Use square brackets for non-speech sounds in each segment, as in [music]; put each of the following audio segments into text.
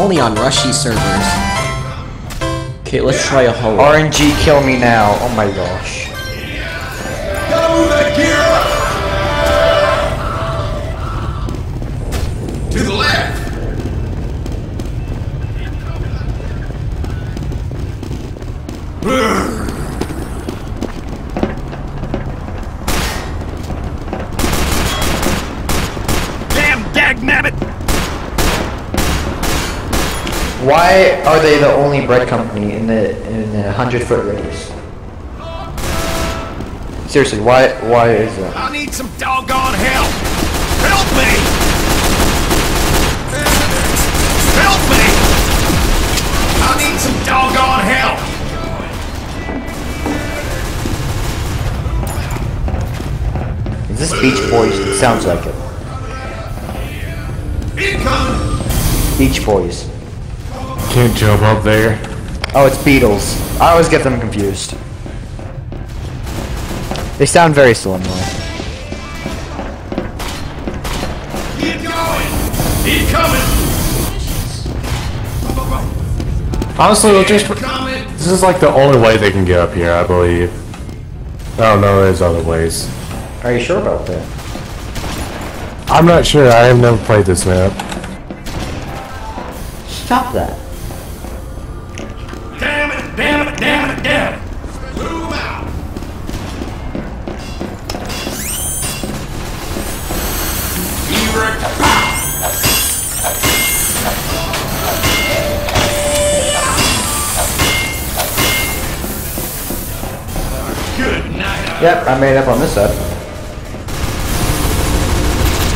Only on Rushy servers. Okay, let's try a hole. RNG kill me now. Oh my gosh. Gotta move that gear up! To the left! Damn Why are they the only bread company in the in a hundred foot radius? Seriously, why why is that? I need some doggone help! Help me! Help me! I need some doggone help! Is this Beach Boys? It sounds like it. Incoming! Beach Boys. Can't jump up there. Oh, it's Beatles. I always get them confused. They sound very similar. Keep going! Incoming! Honestly, we'll just. Incoming! This is like the only way they can get up here, I believe. I don't know, there's other ways. Are you sure about that? I'm not sure, I have never played this map. Stop that. Yep, I made it up on this side.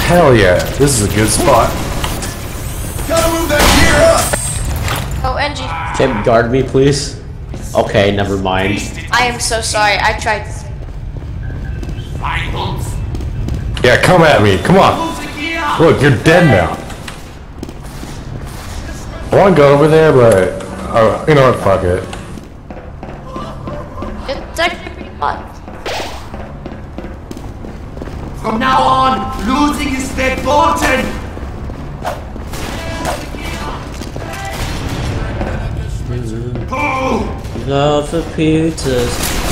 Hell yeah, this is a good spot. Gotta move that gear up! Oh, NG. Can you guard me, please? Okay, never mind. I am so sorry. I tried. Rivals. Yeah, come at me, come on. Move the gear! Look, you're dead now. I want to go over there, but uh, you know what? Fuck it. From now on, losing is verboten! Pull! Love for Peters.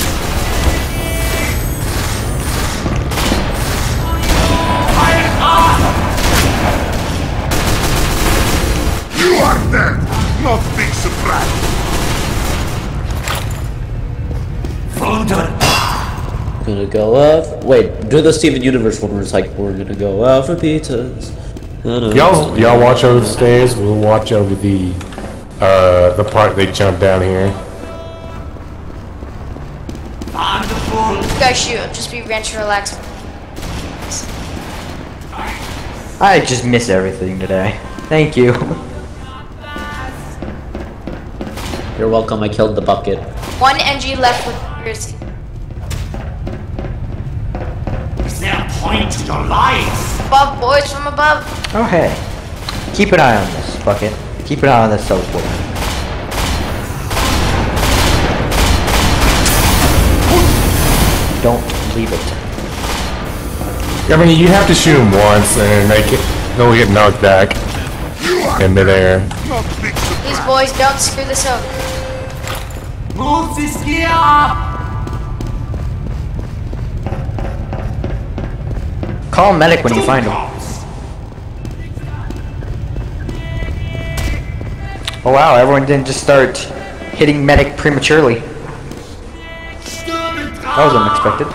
Gonna go up. Wait, do the Steven Universe one where it's like, we're gonna go out for pizzas. No, no, Y'all, y'all watch over the stairs. We'll watch over the uh, the part they jump down here. Wonderful! You guys shoot. Just be ranch and relax. I just miss everything today. Thank you. You're welcome, I killed the bucket. One NG left with yours. Point to your lives? Above, boys, from above. Oh hey. Keep an eye on this bucket. Keep an eye on this teleport. Don't leave it. I mean, you have to shoot him once, and they get, they'll get knocked back in midair. Not big surprise! These boys don't screw this up. Move this gear up! Call medic when you find him. Oh wow, everyone didn't just start hitting medic prematurely. That was unexpected.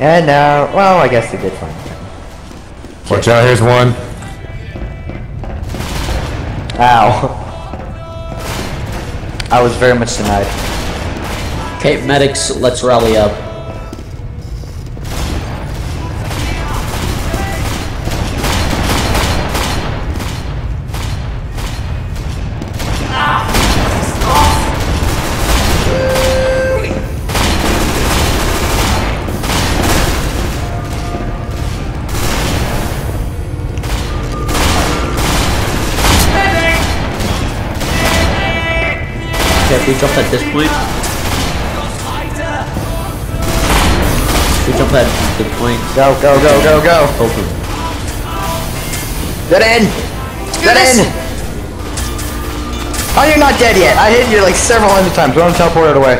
And now, well, I guess they did find him. Watch out, here's one. Ow. I was very much denied. Okay, medics, let's rally up. We jump at this point. If we jump at the point, Go, go, go, go, go. open. Get in! Get in! Oh, you're not dead yet. I hit you like several hundred times. Don't teleport it away.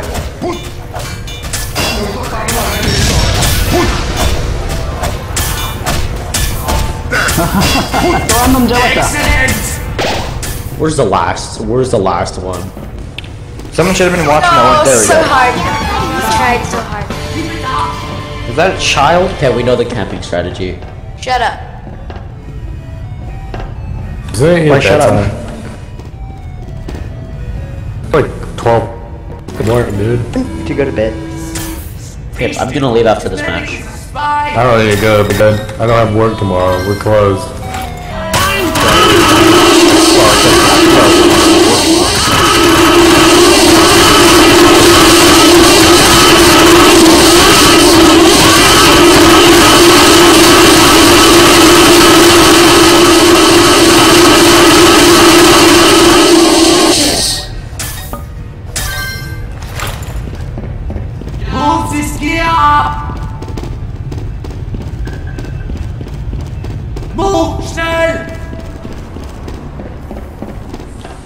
Excellent! Where's the last? Where's the last one? Someone should have been watching Oh, that one. Oh, there we so go. hard. You tried so hard. Is that a child? Okay, we know the camping strategy. Shut up. Is it Why at shut that up? time? Like 12 morning, dude. To go to bed. Okay, I'm gonna leave after this match. I don't need to go to bed. I don't have work tomorrow. We're closed.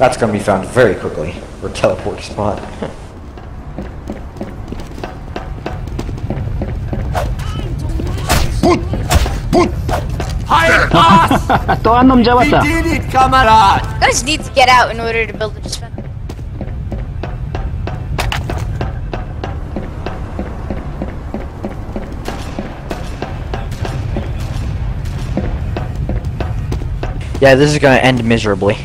That's gonna be found very quickly. Or teleport spot. Put, put, Higher pass! To random We did it, camarade! You guys need to get out in order to build a dispenser. Yeah, this is gonna end miserably.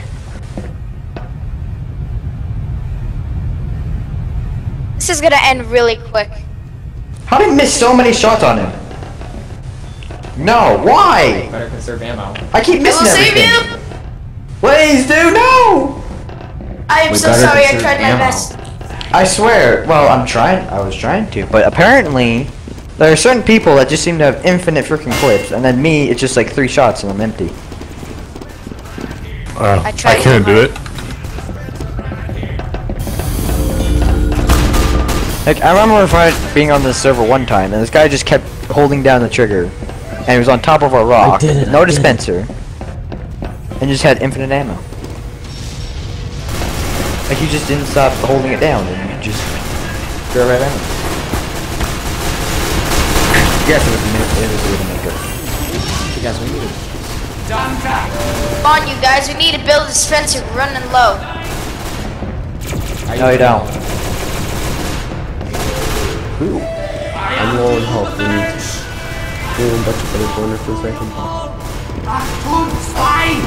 This is gonna end really quick. How did I miss so many shots on him? No, why? Better conserve ammo. I keep I missing will save everything. you! Please do no! I am We so sorry, I conserve tried my ammo. best. I swear. Well, I'm trying. I was trying to, but apparently, there are certain people that just seem to have infinite freaking clips, and then me, it's just like three shots and I'm empty. Uh, I I, tried couldn't so do it. Like I remember fight being on this server one time, and this guy just kept holding down the trigger, and he was on top of a rock, did it, no I did it. dispenser, and just had infinite ammo. Like he just didn't stop holding it down, and you just throw right at him. Yes, it was a minute. It was a little maker. You guys, we need to Come on, you guys, we need to build a dispenser. We're running low. No, you don't. I'm low in health. We need to do a bunch of other bonuses I can Achtung, zwei!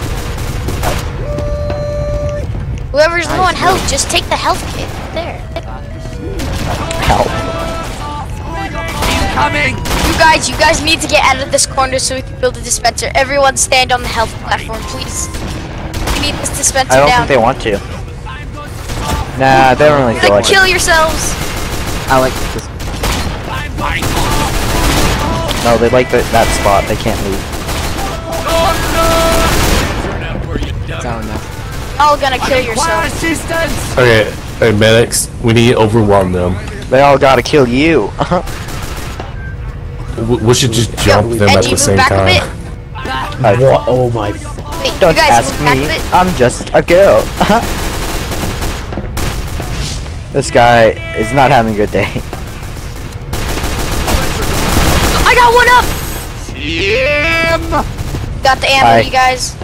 Whoever's low on health, just take the health kit. There. Help. Coming! You guys, you guys need to get out of this corner so we can build a dispenser. Everyone stand on the health platform, please. We need this dispenser down. I don't down. think they want to. Nah, they don't really feel like, like kill it. yourselves. I like this. No, they like the, that spot. They can't leave. Sound enough. All gonna kill Require yourselves. Okay, hey, medics, we need to overwhelm them. They all gotta kill you. [laughs] W- We should just jump them at the same time. bit. What? Oh my. Wait, Don't ask me. I'm just a girl. [laughs] this guy is not having a good day. [laughs] I got one up. Got the ammo, Hi. you guys.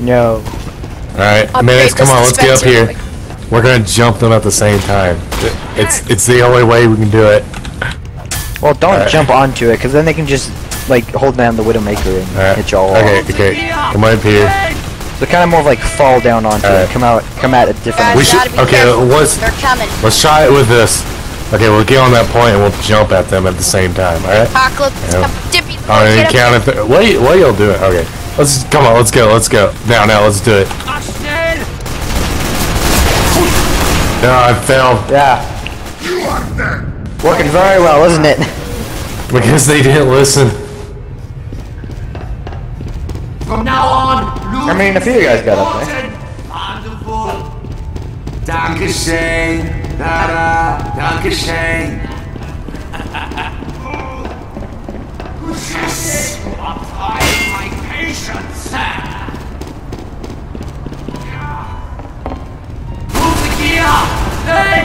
No. Alright, Upgrade medics, come on, let's get up dispenser. here. We're gonna jump them at the same time. It's it's the only way we can do it. Well, don't Alright. jump onto it, because then they can just, like, hold down the Widowmaker and Alright. hit you all Okay, off. okay. Come up here. So kind of more of like fall down onto it, come out, come at a different Guys, We should- okay, careful. what's- They're coming. Let's try it with this. Okay, we'll get on that point and we'll jump at them at the same time, alright? Apocalypse. Yeah. Come, Dippy, On get count of what, are you- what are y'all doing? Okay. Let's come on, let's go, let's go. Now, now, let's do it. Ach, schnell! No, I fell Yeah, you are dead. working very well, isn't it? because they didn't listen. From now on, lose I mean, a few of you guys got up there. Wonderful. Dankeschön. Tada! Dankeschön! Stop trying my patience! Move the gear! Hey!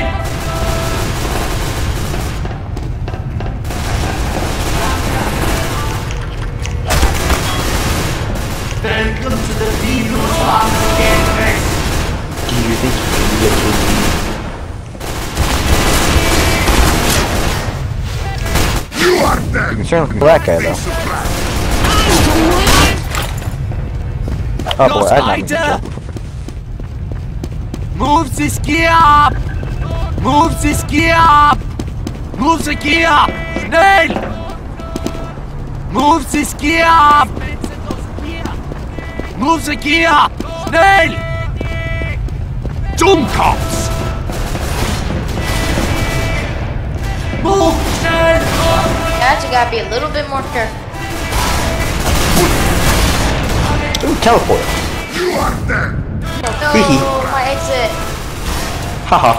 Welcome to the Beatles' Do you think you can get to Certainly for that guy though. Oh boy, I did not mean. Move this gear up! Move this gear up! Move the gear! Schnell! Move this gear up! Move the gear! Schnell! Dummkopf! Move! Guys, you gotta be a little bit more careful. Ooh, teleport. You are dead! No, Hee-hee. my exit. Haha.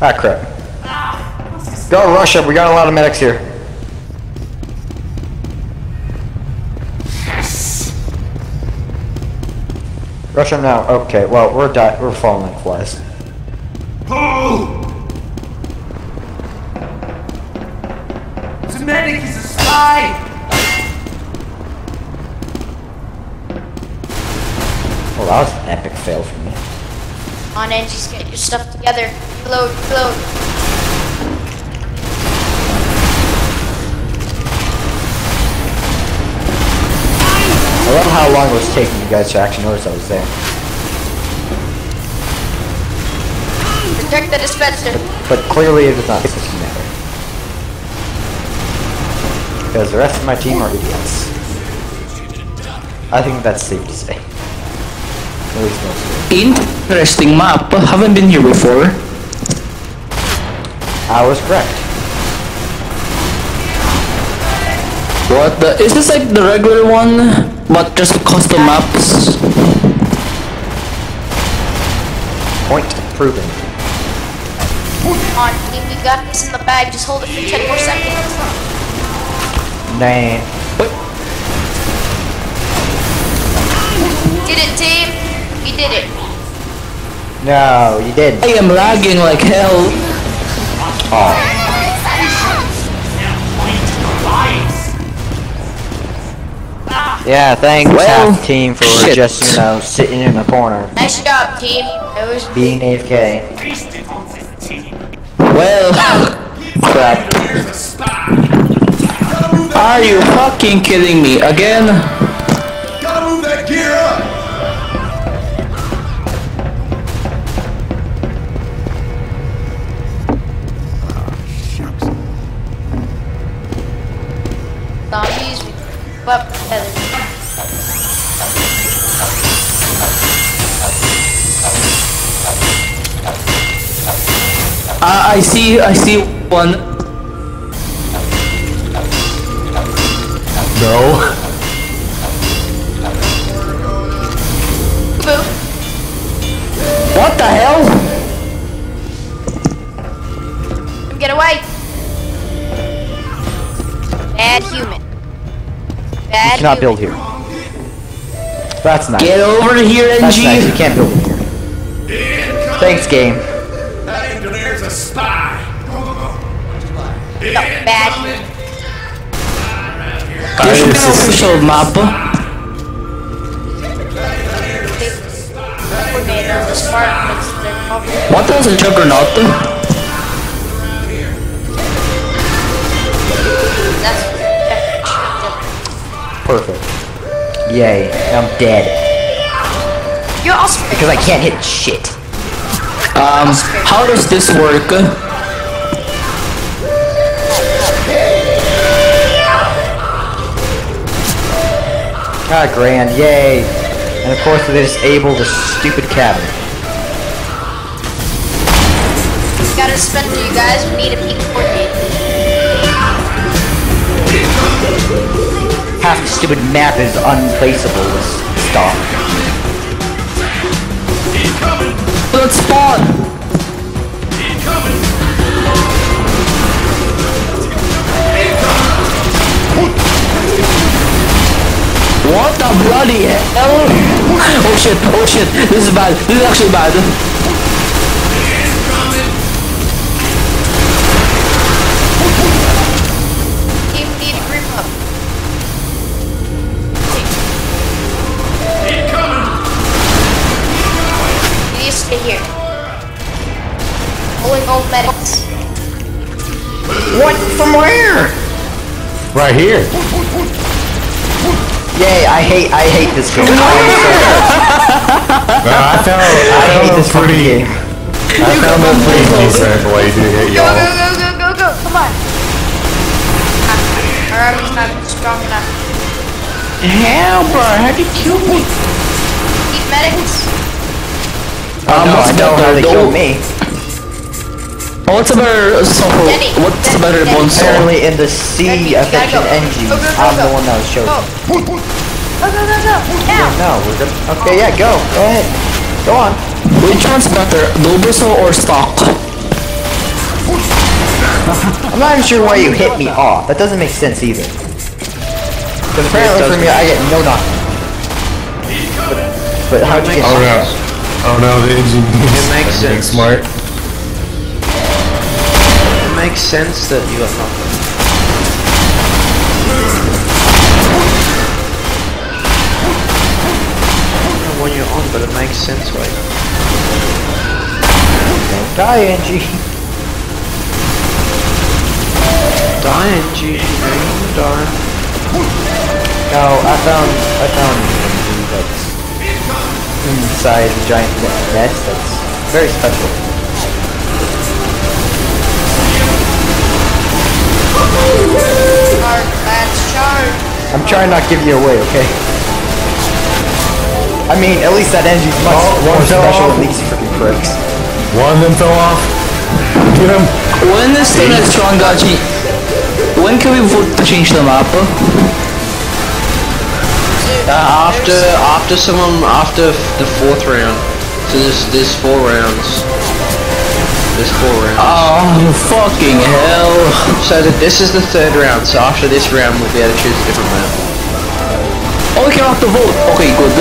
Ah crap. Go rush up, we got a lot of medics here. Rush him now. Okay, well we're di- we're falling like flies. Pull! Medic is a spy! Well that was an epic fail for me. Come on, Angie, just get your stuff together. Reload, reload. I love how long it was taking you guys to actually notice I was there. Protect the dispenser. But clearly it does not fucking matter. Because the rest of my team are idiots. I think that's safe to say. At least most of them. Interesting map. Haven't been here before. I was correct. What the? Is this like the regular one, but just custom maps? Point proven. Come on, team, we got this in the bag. Just hold it for 10 more seconds. Nah. Did it, team. We did it. No, you didn't. I am lagging like hell. Oh. Yeah, thanks Well, half team for shit. just, you know, sitting in the corner, Nice job, team. It was being AFK. Well, [laughs] crap. Are you fucking kidding me again? Gotta move that gear up! zombies. Keep up together. Uh, I see. I see one. No. Boo. What the hell? Get away. Bad human. Bad You cannot human. build here. That's nice. Get over here, NG! That's nice, you can't build here. Thanks, game. That engineer's a spy! No, bad of the Spartans. They're probably- What else is Juggernaut? That's Perfect. Yay, I'm dead. You're also Because I can't hit shit. Um, how does this work? Ah, grand, yay. And of course they disable the stupid cabinet. got a dispenser, you guys. We need a peak coordinator. Half the stupid map is unplaceable with stuff. Let's spawn. What the bloody hell? Oh shit, oh shit, this is bad, this is actually bad. Team, need to group up. You need to stay here. Pulling all medics. What? From where? Right here. Yay! I hate I hate this game. I am so I found, I I hate found this a fucking pretty, game. I found a pretty decent way to hit y'all. go, go, go, go, go. Come on. Our army's not strong enough. Hell, bro! How'd you kill me? Need medics. Oh no! I know how they killed me. What's a better suffer? Jenny, What's a Jenny, better Jenny. one? Apparently, in the C Ready, you gotta affection go. engine, Go, go, go, I'm the one that was chosen. Go. Go, go, go, go. Now. No, we're good. Okay, yeah, go. Go ahead. Go on. Which one's better, Dubuso or stock? [laughs] I'm not even sure why you hit me off. That doesn't make sense either. Because apparently from me, I get no knockback. But, but how'd you get Oh no. Oh no, the engine It makes being sense. smart. It makes sense that you got don't know what you're on, but it makes sense, wait. Don't die, Angie. Die, Angie. Wanna die. No, I found, I found Angie that's inside the giant nest that's very special. I'm trying not to give you away, okay? I mean, at least that Angie's much Oh, more one fell special off. than these freaking pricks. One of them fell off. Get him. When is the next round, Gachi? When can we vote to change the map? Uh, after after someone after the fourth round, so there's there's four rounds. There's four rounds. Oh, fucking hell. So that this is the third round. So after this round, we'll be able to choose a different map. Oh, we can have to vote. Okay, good.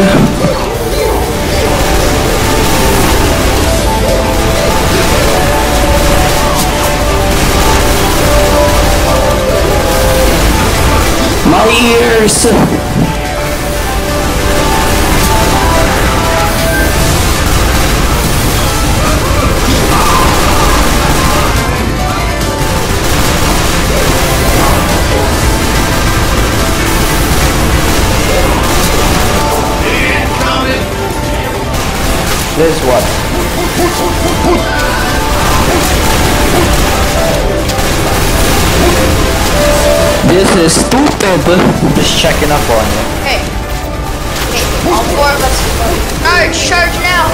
My ears. Is stupid. Just checking up on you. Hey. Hey, all four of us. Charge, charge now.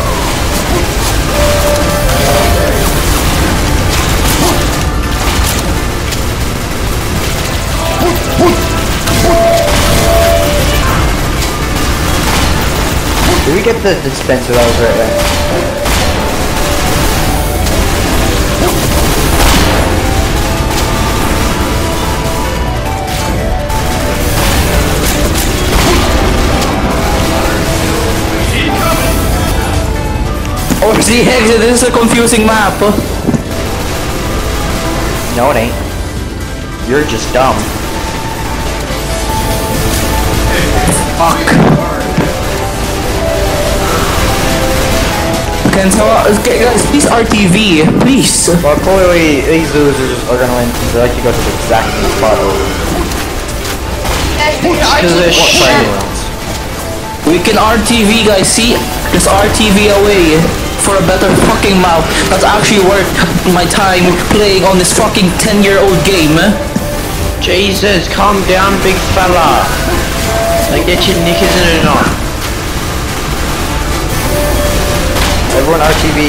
Did we get the dispenser that was right there? Oh, see, heck, this is a confusing map. Oh. No, it ain't. You're just dumb. Fuck. Can someone, uh, okay, guys, please RTV, please. Well, clearly these losers are gonna win since they like to go to the exact same spot over. Guys, we can Because they're shit. We can RTV, guys, see? Just RTV away for a better fucking mouth That's actually worth my time playing on this fucking 10 year old game. Eh? Jesus, calm down, big fella. Like get your knickers in a knot. Everyone RTV.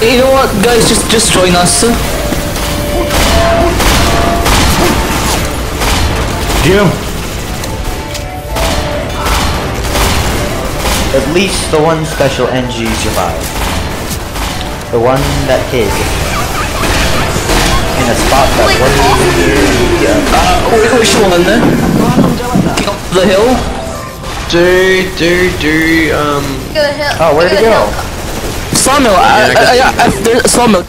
You know what, guys, just just join us. Get At least the one special NG survived. The one that hid. In a spot that Like, wasn't even near the, uh, Uh, which one? King of the hill? Do, do, do, um, Go to the hill. Oh, where'd it go? Sawmill, I, Yeah, I guess I, I, I, there's Sawmill.